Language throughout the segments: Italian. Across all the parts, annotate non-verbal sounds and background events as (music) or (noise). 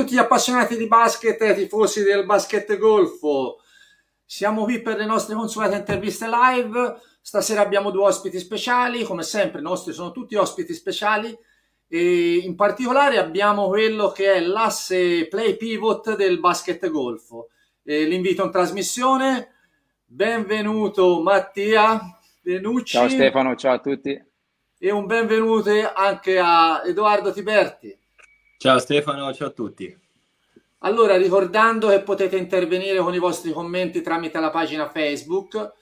Tutti gli appassionati di basket e tifosi del basket golfo. Siamo qui per le nostre consuete interviste live. Stasera abbiamo due ospiti speciali, come sempre i nostri sono tutti ospiti speciali e in particolare abbiamo quello che è l'asse play pivot del basket golfo. E l'invito in trasmissione. Benvenuto Mattia Venucci. Ciao Stefano, ciao a tutti. E un benvenuto anche a Edoardo Tiberti. Ciao Stefano, ciao a tutti. Allora, ricordando che potete intervenire con i vostri commenti tramite la pagina Facebook,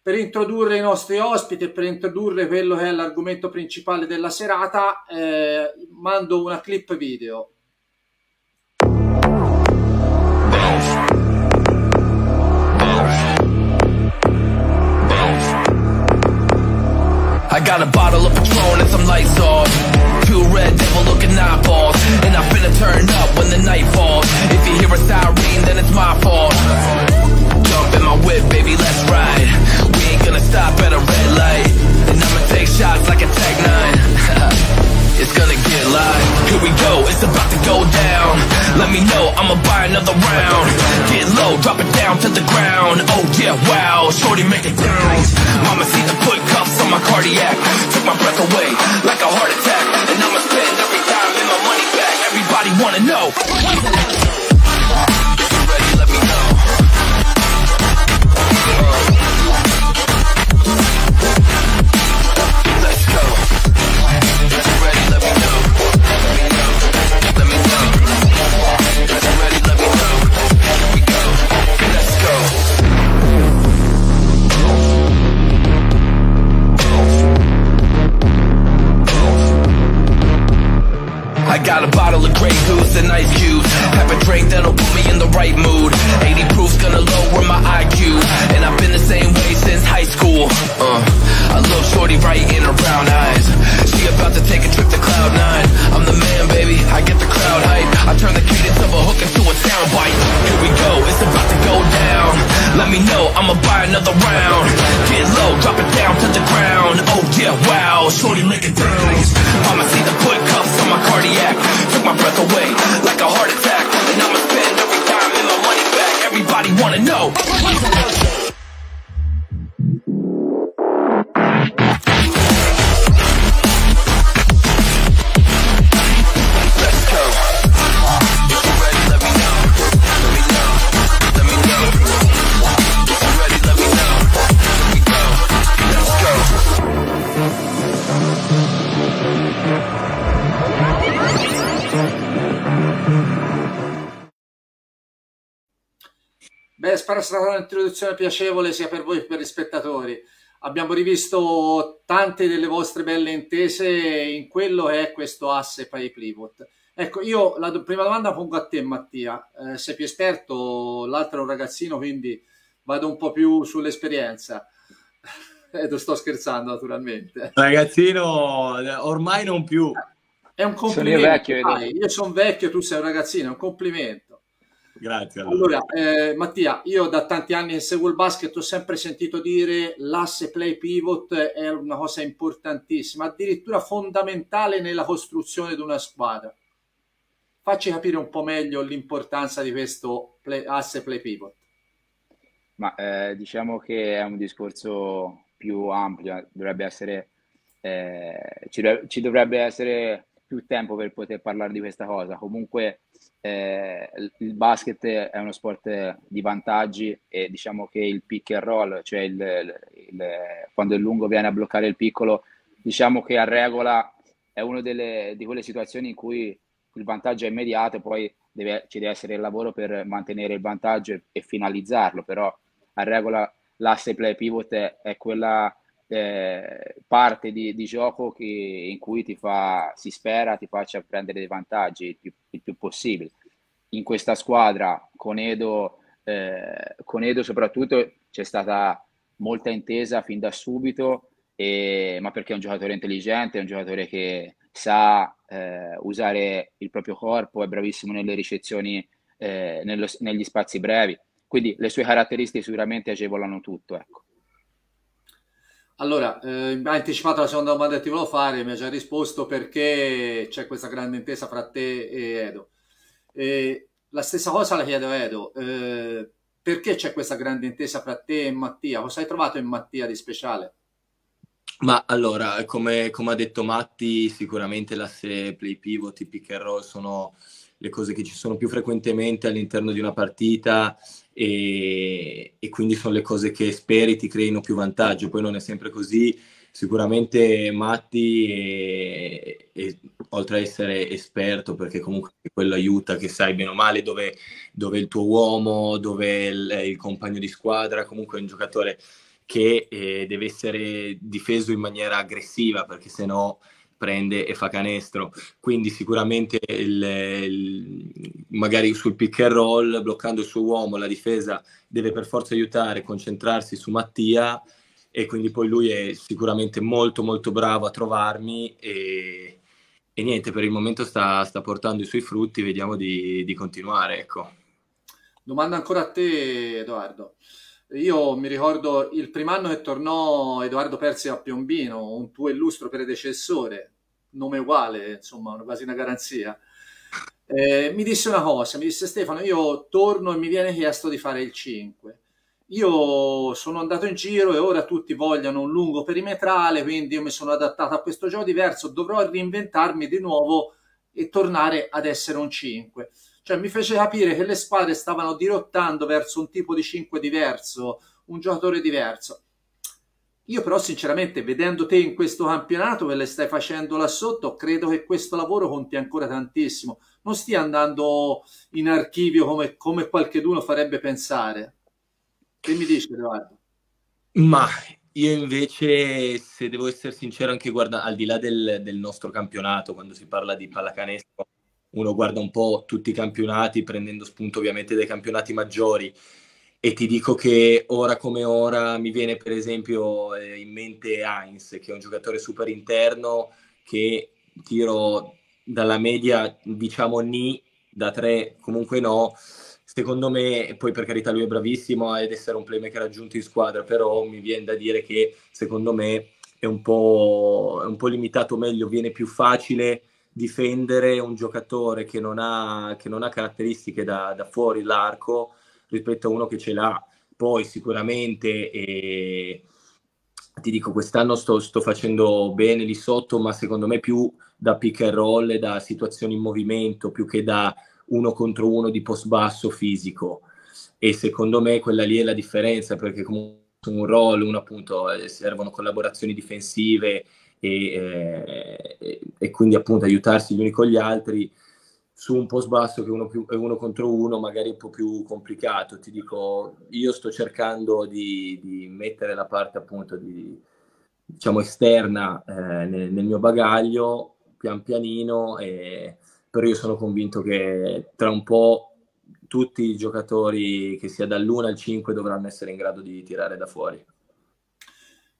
per introdurre i nostri ospiti e per introdurre quello che è l'argomento principale della serata, eh, mando una clip video. I got a bottle of Patron and some lights off. Two red devil looking eyeballs. And I'm finna turn up when the night falls. If you hear a siren then it's my fault. Jump in my whip baby let's ride. We ain't gonna stop at a red light. And I'ma take shots like a Tech 9 (laughs) It's gonna get live Let me know, I'ma buy another round. Get low, drop it down to the ground. Oh yeah, wow, shorty make it down Mama see the put cuffs on my cardiac. Took my breath away like a heart attack. And I'ma spend every dime and my money back. Everybody wanna know. no. Spero sia stata un'introduzione piacevole sia per voi che per gli spettatori. Abbiamo rivisto tante delle vostre belle intese in quello che è questo asse play pivot. Ecco, io la do- prima domanda pongo a te, Mattia. Eh, sei più esperto, l'altro è un ragazzino, quindi vado un po' più sull'esperienza. (laughs) Eh, sto scherzando, naturalmente. Ragazzino, ormai non più. È un complimento. Sono io, vecchio, io sono vecchio, tu sei un ragazzino, è un complimento. Grazie. Allora, allora eh, Mattia, io da tanti anni che seguo il basket ho sempre sentito dire l'asse play pivot è una cosa importantissima, addirittura fondamentale nella costruzione di una squadra. Facci capire un po' meglio l'importanza di questo play, asse play pivot. Ma eh, diciamo che è un discorso più ampio, dovrebbe essere, eh, ci, ci dovrebbe essere più tempo per poter parlare di questa cosa. Comunque eh, il basket è uno sport di vantaggi e diciamo che il pick and roll, cioè il, il, quando il lungo viene a bloccare il piccolo, diciamo che a regola è una di quelle situazioni in cui il vantaggio è immediato, poi deve, ci deve essere il lavoro per mantenere il vantaggio e, e finalizzarlo, però a regola l'asse play pivot è, è quella eh, parte di, di gioco che, in cui ti fa, si spera ti faccia prendere dei vantaggi il più, il più possibile. In questa squadra con Edo, eh, con Edo soprattutto c'è stata molta intesa fin da subito, e, ma perché è un giocatore intelligente, è un giocatore che sa eh, usare il proprio corpo, è bravissimo nelle ricezioni eh, nello, negli spazi brevi, quindi le sue caratteristiche sicuramente agevolano tutto. Ecco. Allora, eh, ha anticipato la seconda domanda che ti volevo fare, mi ha già risposto perché c'è questa grande intesa fra te e Edo. Eh, la stessa cosa la chiedo a Edo, eh, perché c'è questa grande intesa fra te e Mattia? Cosa hai trovato in Mattia di speciale? Ma allora, come, come ha detto Matti, sicuramente l'asse play pivot, pick and roll sono le cose che ci sono più frequentemente all'interno di una partita e, e, quindi sono le cose che speri ti creino più vantaggio. Poi non è sempre così. Sicuramente Matti, e, e, oltre ad essere esperto, perché comunque quello aiuta, che sai bene o male dove, dove il tuo uomo, dove il, il compagno di squadra, comunque è un giocatore che eh, deve essere difeso in maniera aggressiva, perché se no prende e fa canestro. Quindi sicuramente il, il, magari sul pick and roll, bloccando il suo uomo, la difesa deve per forza aiutare, concentrarsi su Mattia e quindi poi lui è sicuramente molto molto bravo a trovarmi e, e niente, per il momento sta, sta, portando i suoi frutti, vediamo di, di continuare. Ecco. Domanda ancora a te Edoardo. Io mi ricordo il primo anno che tornò Edoardo Persi a Piombino, un tuo illustro predecessore, nome uguale, insomma, quasi una garanzia. Eh, mi disse una cosa, mi disse Stefano, io torno e mi viene chiesto di fare il 5. Io sono andato in giro e ora tutti vogliono un lungo perimetrale, quindi io mi sono adattato a questo gioco diverso, dovrò reinventarmi di nuovo e tornare ad essere un 5. Cioè mi fece capire che le squadre stavano dirottando verso un tipo di 5 diverso, un giocatore diverso. Io però sinceramente vedendo te in questo campionato che le stai facendo là sotto, credo che questo lavoro conti ancora tantissimo. Non stia andando in archivio come, come qualcheduno farebbe pensare. Che mi dici Edoardo? Ma io invece, se devo essere sincero, anche guarda, al di là del, del nostro campionato, quando si parla di pallacanestro, uno guarda un po' tutti i campionati, prendendo spunto ovviamente dai campionati maggiori. E ti dico che ora come ora mi viene per esempio eh, in mente Heinz, che è un giocatore super interno, che tiro dalla media, diciamo ni, da tre comunque no. Secondo me, poi per carità lui è bravissimo ad essere un playmaker aggiunto in squadra, però mi viene da dire che secondo me è un po', è un po limitato meglio, viene più facile difendere un giocatore che non ha, che non ha caratteristiche da, da, fuori l'arco rispetto a uno che ce l'ha. Poi sicuramente, eh, ti dico, quest'anno sto, sto, facendo bene lì sotto, ma secondo me più da pick and roll da situazioni in movimento, più che da uno contro uno di post basso fisico. E secondo me quella lì è la differenza, perché comunque un roll, uno appunto, eh, servono collaborazioni difensive e, eh, e, quindi appunto aiutarsi gli uni con gli altri su un post basso che uno, più, uno contro uno magari un po' più complicato. Ti dico, io sto cercando di, di mettere la parte appunto di, diciamo esterna eh, nel, nel, mio bagaglio pian pianino e però io sono convinto che tra un po' tutti i giocatori che sia dall'1 al 5 dovranno essere in grado di tirare da fuori.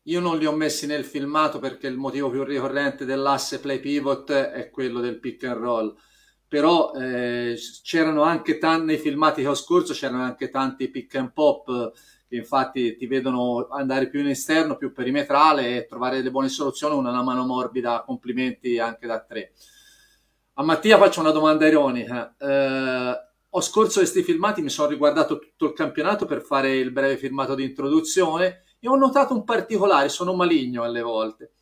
Io non li ho messi nel filmato perché il motivo più ricorrente dell'asse play pivot è quello del pick and roll. Però eh, c'erano anche tanti, nei filmati che ho scorso, c'erano anche tanti pick and pop che infatti ti vedono andare più in esterno, più perimetrale e trovare delle buone soluzioni, una mano morbida, complimenti anche da tre. A Mattia faccio una domanda ironica. Eh, ho scorso questi filmati, mi sono riguardato tutto il campionato per fare il breve filmato di introduzione e ho notato un particolare, sono maligno alle volte.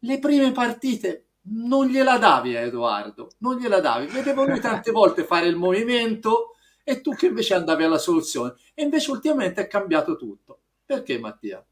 Le prime partite non gliela davi a Edoardo, non gliela davi. Vedevo lui tante volte fare il movimento e tu che invece andavi alla soluzione. E invece ultimamente è cambiato tutto. Perché Mattia?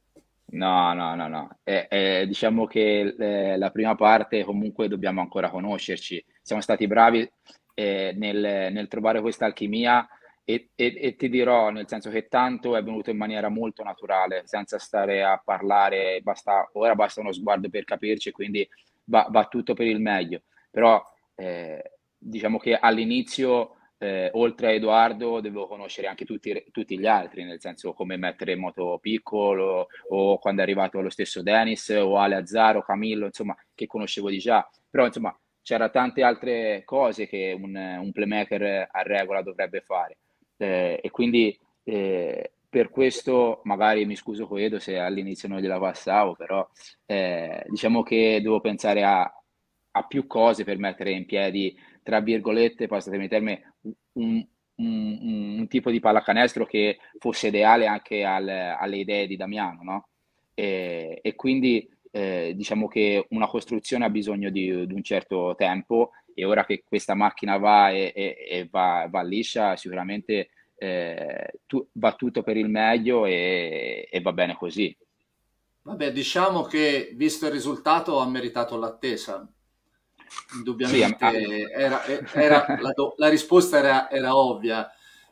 No, no, no, no. Eh, eh, diciamo che eh, la prima parte comunque dobbiamo ancora conoscerci. Siamo stati bravi eh, nel, nel trovare questa alchimia e, e, e, ti dirò, nel senso che tanto è venuto in maniera molto naturale, senza stare a parlare, basta, ora basta uno sguardo per capirci, quindi va, va tutto per il meglio. Però eh, diciamo che all'inizio, eh, oltre a Edoardo, devo conoscere anche tutti, tutti, gli altri, nel senso come mettere moto piccolo o quando è arrivato lo stesso Dennis o Ale Azzaro, Camillo, insomma, che conoscevo di già. Però insomma, c'era tante altre cose che un, un playmaker a regola dovrebbe fare eh, e quindi eh, per questo magari mi scuso con Edo se all'inizio non gliela passavo, però eh, diciamo che devo pensare a ha più cose per mettere in piedi, tra virgolette, passatemi il termine, un, un, un, tipo di pallacanestro che fosse ideale anche al, alle idee di Damiano, no? E, e quindi eh, diciamo che una costruzione ha bisogno di, di, un certo tempo e ora che questa macchina va e, e, e va, va, liscia, sicuramente eh, tu, va tutto per il meglio e, va bene così. Vabbè, diciamo che visto il risultato ha meritato l'attesa. Indubbiamente sì, era, era, la, la, risposta era, era ovvia.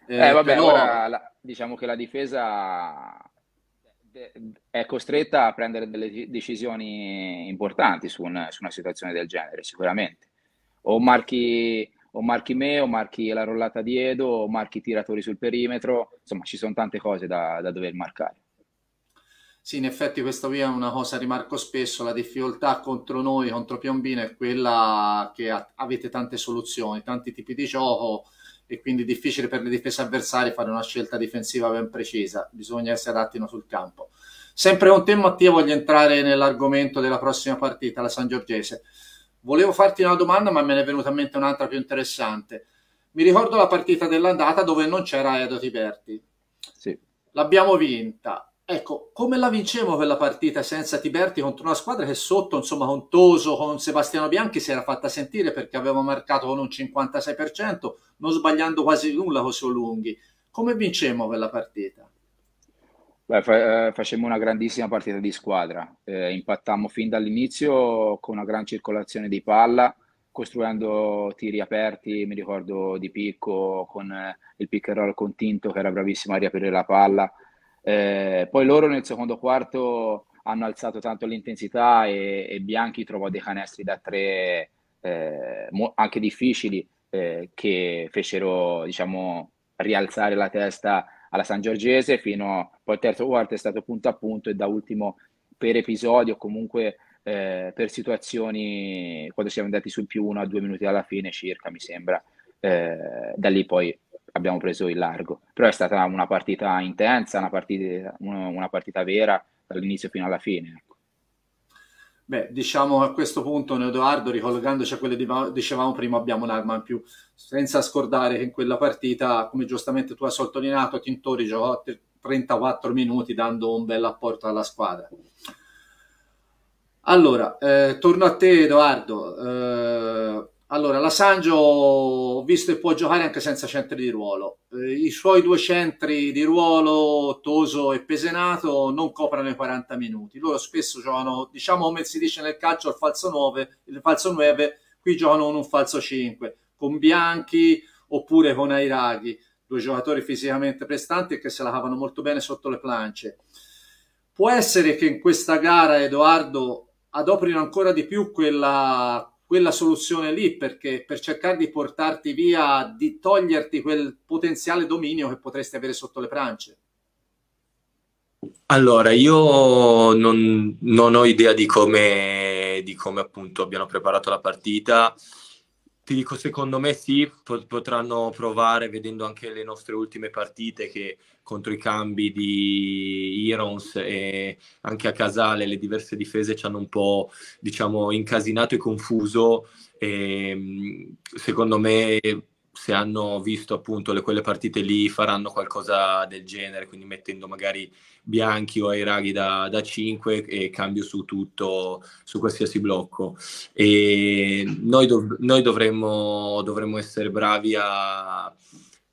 Eh, eh vabbè, però... ora la, diciamo che la difesa è costretta a prendere delle decisioni importanti su una, su una situazione del genere, sicuramente. O marchi, o marchi me, o marchi la rollata di Edo, o marchi i tiratori sul perimetro, insomma ci sono tante cose da, da dover marcare. Sì, in effetti questa qui è una cosa rimarco spesso, la difficoltà contro noi, contro Piombino, è quella che avete tante soluzioni, tanti tipi di gioco e quindi è difficile per le difese avversarie fare una scelta difensiva ben precisa, bisogna essere adattino sul campo. Sempre con te Mattia voglio entrare nell'argomento della prossima partita, la San Giorgese. Volevo farti una domanda ma me ne è venuta in mente un'altra più interessante. Mi ricordo la partita dell'andata dove non c'era Edo Tiberti. Sì. L'abbiamo vinta Ecco, come la vincemo quella partita senza Tiberti contro una squadra che sotto, insomma, con Toso, con Sebastiano Bianchi si era fatta sentire perché aveva marcato con un 56%, non sbagliando quasi nulla con Solunghi. Come vincemo quella partita? Beh, fa- eh, facemmo una grandissima partita di squadra, eh, impattammo fin dall'inizio con una gran circolazione di palla, costruendo tiri aperti, mi ricordo di picco con eh, il pick and roll con Tinto che era bravissimo a riaprire la palla, eh, poi loro nel secondo quarto hanno alzato tanto l'intensità e, e Bianchi trovò dei canestri da tre eh, mo- anche difficili eh, che fecero diciamo, rialzare la testa alla San Giorgese fino poi il terzo quarto è stato punto a punto e da ultimo per episodio comunque eh, per situazioni quando siamo andati sul più uno a due minuti alla fine circa mi sembra eh, da lì poi abbiamo preso il largo. Però è stata una partita intensa, una partita, una partita vera dall'inizio fino alla fine. Beh, diciamo a questo punto, Edoardo, ricollegandoci a quello che dicevamo prima, abbiamo un'arma in più, senza scordare che in quella partita, come giustamente tu hai sottolineato, Tintori giocò 34 minuti dando un bel apporto alla squadra. Allora, eh, torno a te, Edoardo. Eh, allora, la Sangio ho visto che può giocare anche senza centri di ruolo. Eh, I suoi due centri di ruolo, Toso e Pesenato, non coprono i 40 minuti. Loro spesso giocano, diciamo come si dice nel calcio, il falso 9, il falso 9, qui giocano con un falso 5, con Bianchi oppure con Airaghi, due giocatori fisicamente prestanti e che se la cavano molto bene sotto le planche. Può essere che in questa gara, Edoardo, adoprino ancora di più quella quella soluzione lì perché per cercare di portarti via, di toglierti quel potenziale dominio che potresti avere sotto le pranche? Allora, io non, non ho idea di come, di come appunto abbiano preparato la partita. Ti dico, secondo me sì, potranno provare vedendo anche le nostre ultime partite che contro i cambi di Irons e anche a Casale le diverse difese ci hanno un po' diciamo incasinato e confuso. E secondo me se hanno visto appunto le, quelle partite lì faranno qualcosa del genere, quindi mettendo magari Bianchi o Airaghi da, da 5 e cambio su tutto, su qualsiasi blocco. E noi, dov- noi dovremmo, dovremmo essere bravi a,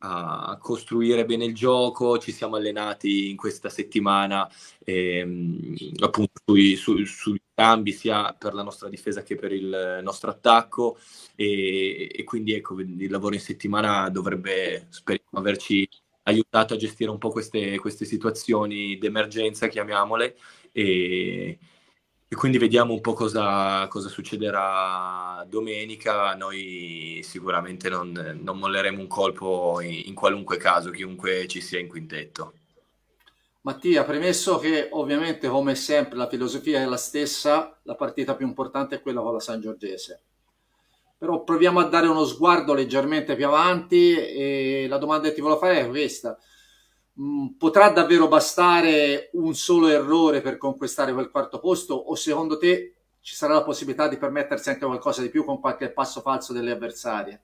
a costruire bene il gioco, ci siamo allenati in questa settimana ehm, appunto sui, su, sui, cambi sia per la nostra difesa che per il nostro attacco e, e quindi ecco il lavoro in settimana dovrebbe speriamo averci aiutato a gestire un po' queste, queste situazioni d'emergenza chiamiamole e, e quindi vediamo un po' cosa, cosa succederà domenica. Noi sicuramente non, non molleremo un colpo in, in, qualunque caso, chiunque ci sia in quintetto. Mattia, premesso che ovviamente come sempre la filosofia è la stessa, la partita più importante è quella con la San Giorgese. Però proviamo a dare uno sguardo leggermente più avanti e la domanda che ti volevo fare è questa Mm, potrà davvero bastare un solo errore per conquistare quel quarto posto o secondo te ci sarà la possibilità di permettersi anche qualcosa di più con qualche passo falso delle avversarie?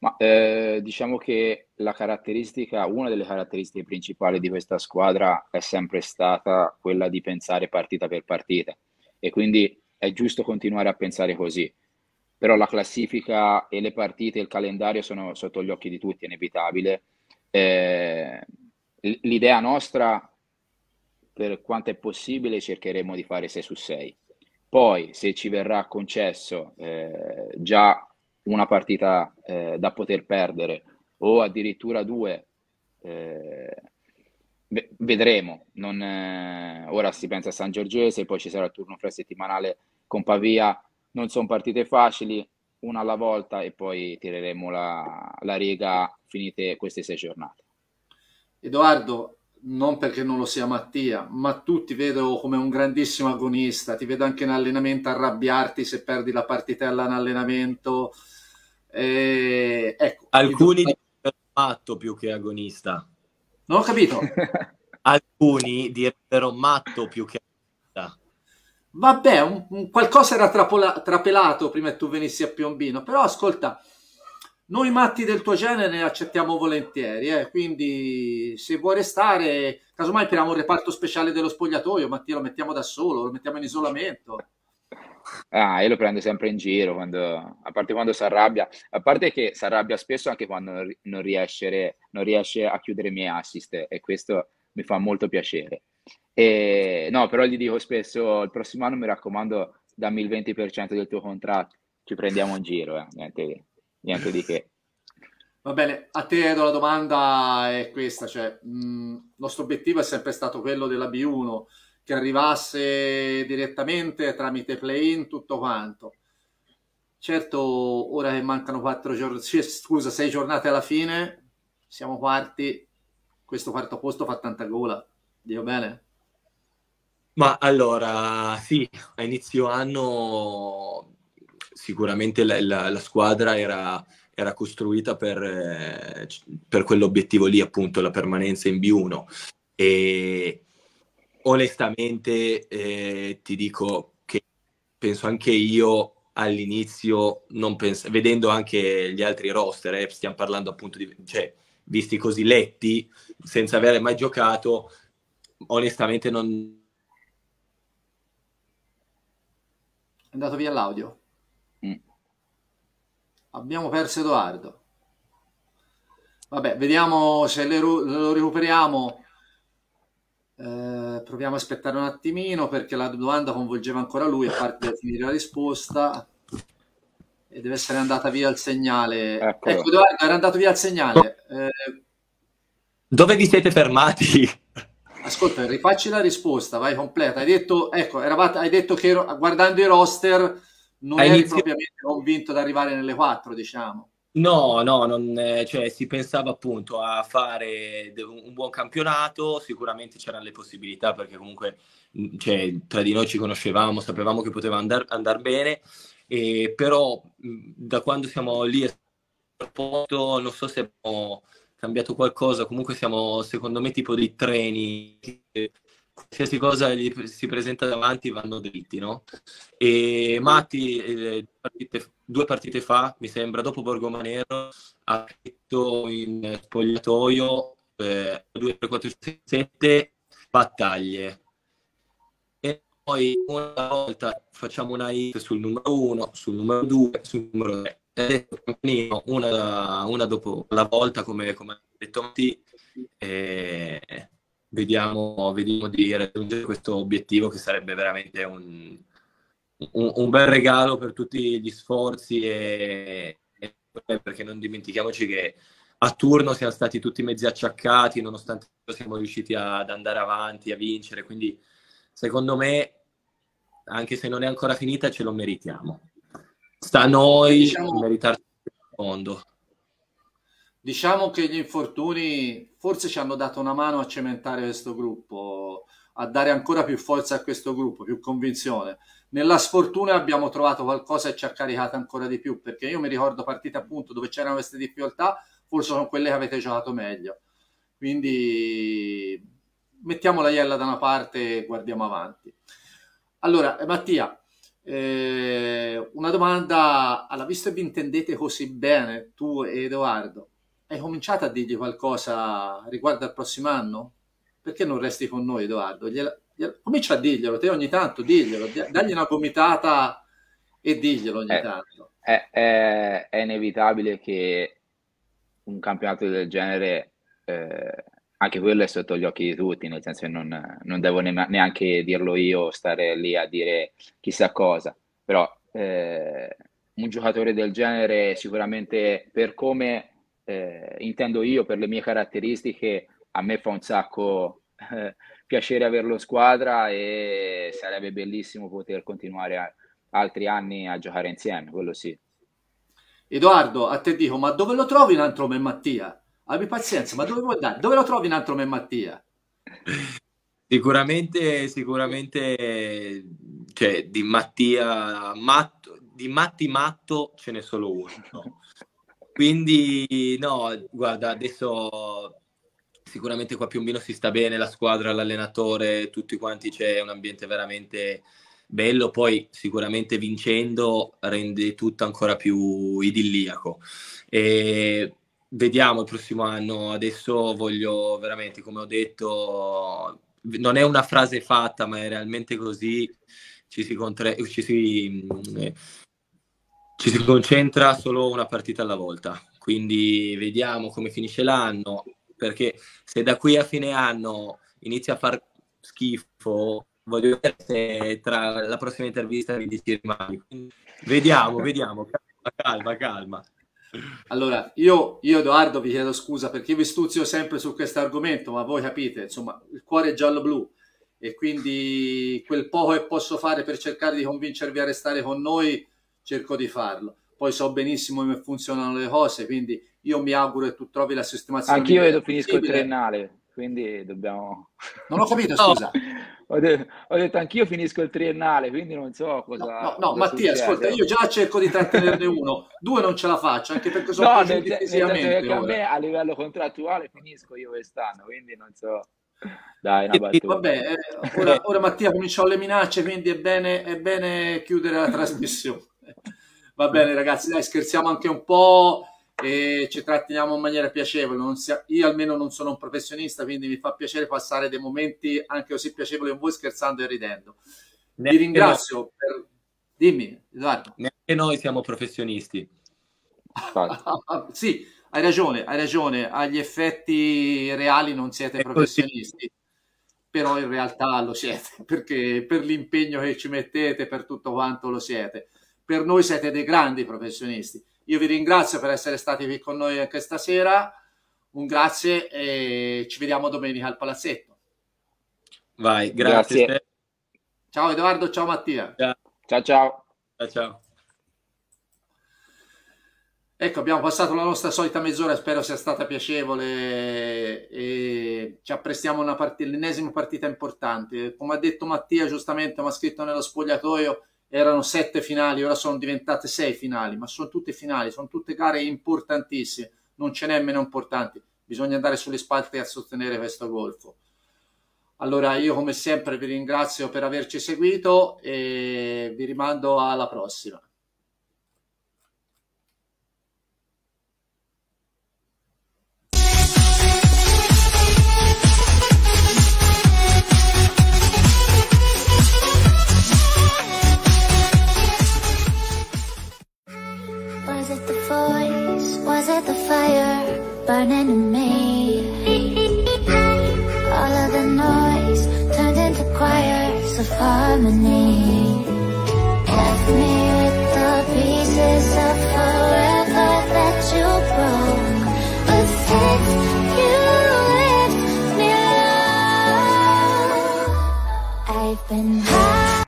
Ma eh, diciamo che la caratteristica, una delle caratteristiche principali di questa squadra è sempre stata quella di pensare partita per partita e quindi è giusto continuare a pensare così. Però la classifica e le partite, il calendario sono sotto gli occhi di tutti, è inevitabile. Eh, l'idea nostra, per quanto è possibile, cercheremo di fare 6 su 6 poi, se ci verrà concesso eh, già una partita eh, da poter perdere o addirittura due, eh, vedremo. Non, eh, ora si pensa a San Giorgese, poi ci sarà il turno settimanale con Pavia. Non sono partite facili, una alla volta e poi tireremo la, la riga finite queste sei giornate. Edoardo, non perché non lo sia Mattia, ma tu ti vedo come un grandissimo agonista, ti vedo anche in allenamento arrabbiarti se perdi la partitella in allenamento. Eh, ecco, Alcuni dicono matto più che agonista. Non ho capito. (laughs) Alcuni direbbero matto più che agonista. Vabbè, un, un, qualcosa era trapola, trapelato prima che tu venissi a Piombino, però ascolta, noi matti del tuo genere ne accettiamo volentieri, eh? quindi se vuoi restare, casomai apriamo un reparto speciale dello spogliatoio, Mattia lo mettiamo da solo, lo mettiamo in isolamento. Ah, io lo prendo sempre in giro, quando, a parte quando si arrabbia, a parte che si arrabbia spesso anche quando non riesce, non riesce a chiudere i miei assist e questo mi fa molto piacere. E, no, però gli dico spesso, il prossimo anno mi raccomando, dammi il 20% del tuo contratto, ci prendiamo in giro, eh, niente, niente di che. Va bene, a te Edo la domanda è questa, cioè il nostro obiettivo è sempre stato quello della B1, che arrivasse direttamente tramite play-in tutto quanto. Certo, ora che mancano quattro giorni, scusa, sei giornate alla fine, siamo quarti, questo quarto posto fa tanta gola, Dio bene? Ma allora, sì, a inizio anno sicuramente la, la, la squadra era, era, costruita per, eh, per, quell'obiettivo lì, appunto, la permanenza in B1. E onestamente eh, ti dico che penso anche io all'inizio, non pens- vedendo anche gli altri roster, eh, stiamo parlando appunto di, cioè, visti così letti, senza avere mai giocato, onestamente non... È andato via l'audio. Abbiamo perso Edoardo. Vabbè, vediamo se lo recuperiamo. Eh, proviamo a aspettare un attimino perché la domanda coinvolgeva ancora lui, a parte di finire la risposta. E deve essere andata via il segnale. Eccolo. Ecco, Edoardo, era andato via il segnale. Eh, Dove vi siete fermati? Ascolta, rifacci la risposta, vai completa. Hai detto, ecco, eravate, hai detto che guardando i roster non eri inizio... propriamente convinto ad arrivare nelle quattro, diciamo. No, no, non, cioè, si pensava appunto a fare un buon campionato, sicuramente c'erano le possibilità perché comunque cioè, tra di noi ci conoscevamo, sapevamo che poteva andare andar bene, e, però da quando siamo lì non so se abbiamo cambiato qualcosa, comunque siamo secondo me tipo dei treni qualsiasi cosa gli si presenta davanti vanno dritti, no? E Matti, eh, partite, due partite fa, mi sembra, dopo Borgomanero, ha detto in spogliatoio eh, 2, 3, 4, 6, 7 battaglie. E poi una volta facciamo una hit sul numero 1, sul numero 2, sul numero 3. Una, una dopo la volta, come, come ha detto Matti, eh, vediamo, vediamo di raggiungere questo obiettivo che sarebbe veramente un, un, un bel regalo per tutti gli sforzi e, e, perché non dimentichiamoci che a turno siamo stati tutti mezzi acciaccati nonostante siamo riusciti ad andare avanti, a vincere, quindi secondo me anche se non è ancora finita ce lo meritiamo. Sta a noi diciamo... meritarci il mondo. Diciamo che gli infortuni forse ci hanno dato una mano a cementare questo gruppo, a dare ancora più forza a questo gruppo, più convinzione. Nella sfortuna abbiamo trovato qualcosa e ci ha caricato ancora di più, perché io mi ricordo partite appunto dove c'erano queste difficoltà, forse sono quelle che avete giocato meglio. Quindi mettiamo la iella da una parte e guardiamo avanti. Allora, Mattia, Eh, una domanda, alla vista che vi intendete così bene, tu e Edoardo, hai cominciato a dirgli qualcosa riguardo al prossimo anno? Perché non resti con noi, Edoardo? Gliela, comincia a dirglielo, te ogni tanto diglielo, dagli una gomitata e diglielo ogni è, tanto. È, è, è, inevitabile che un campionato del genere, eh, anche quello è sotto gli occhi di tutti, nel senso che non, non devo ne- neanche dirlo io, stare lì a dire chissà cosa, però eh, un giocatore del genere sicuramente per come eh, intendo io, per le mie caratteristiche, a me fa un sacco eh, (laughs) piacere averlo in squadra e sarebbe bellissimo poter continuare a, altri anni a giocare insieme, quello sì. Edoardo, a te dico, ma dove lo trovi in altro me Mattia? Abbi pazienza, ma dove vuoi andare? Dove lo trovi in altro me Mattia? (laughs) Sicuramente, sicuramente, cioè, di Mattia, matto, di Matti Matto ce n'è solo uno. No? (laughs) Quindi, no, guarda, adesso sicuramente qua a Piombino si sta bene, la squadra, l'allenatore, tutti quanti c'è un ambiente veramente bello, poi sicuramente vincendo rende tutto ancora più idilliaco. E vediamo il prossimo anno, adesso voglio veramente, come ho detto, non è una frase fatta, ma è realmente così, ci si, contra- ci si, ci si concentra solo una partita alla volta. Quindi vediamo come finisce l'anno, perché se da qui a fine anno inizia a far schifo, voglio vedere se tra la prossima intervista vi dici rimani. Vediamo, (laughs) vediamo, calma, calma, calma. Allora, io, io Edoardo vi chiedo scusa perché vi stuzio sempre su questo argomento, ma voi capite, insomma, il cuore è giallo-blu e quindi quel poco che posso fare per cercare di convincervi a restare con noi, cerco di farlo. Poi so benissimo come funzionano le cose, quindi io mi auguro che tu trovi la sistemazione. Anch'io vedo finisco il triennale, quindi dobbiamo... Non ho capito, (laughs) scusa. ho, detto, ho, detto, anch'io finisco il triennale, quindi non so cosa. No, no, no Mattia, succede. ascolta, io già cerco di trattenerne uno, due non ce la faccio, anche perché sono no, nel, fisicamente. Nel a me a livello contrattuale finisco io quest'anno, quindi non so. Dai, una battuta. Vabbè, eh, ora, ora, Mattia cominciò le minacce, quindi è bene, è bene chiudere la trasmissione. (laughs) Va bene, ragazzi, dai, scherziamo anche un po' e ci tratteniamo in maniera piacevole. Sia, io almeno non sono un professionista, quindi mi fa piacere passare dei momenti anche così piacevoli con voi scherzando e ridendo. Vi ringrazio per... Dimmi, Edoardo. Neanche noi siamo professionisti. (laughs) sì, hai ragione, hai ragione. Agli effetti reali non siete professionisti, però in realtà lo siete, (laughs) perché per l'impegno che ci mettete, per tutto quanto lo siete. Per noi siete dei grandi professionisti io vi ringrazio per essere stati qui con noi anche stasera. Un grazie e ci vediamo domenica al palazzetto. Vai, grazie. grazie. Ciao Edoardo, ciao Mattia. Ciao ciao. ciao. ciao, ciao. Ecco, abbiamo passato la nostra solita mezz'ora, spero sia stata piacevole e ci apprestiamo a part- l'ennesima partita importante. Come ha detto Mattia, giustamente, mi ha scritto nello spogliatoio, erano sette finali, ora sono diventate sei finali, ma sono tutte finali, sono tutte gare importantissime, non ce n'è meno importanti, bisogna andare sulle spalle a sostenere questo golfo. Allora io come sempre vi ringrazio per averci seguito e vi rimando alla prossima.